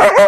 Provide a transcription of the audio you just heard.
Hello!